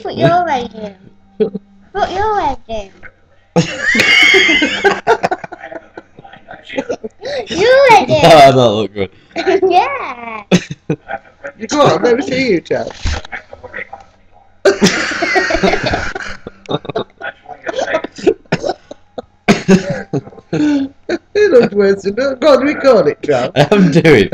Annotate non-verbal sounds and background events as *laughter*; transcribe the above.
Put your leg in. Put your leg in. *laughs* your leg in. Oh, that look good. *laughs* yeah. You go on, let me see you, Chad. *laughs* it looks worse than Go on, record it, Chad. I'm doing.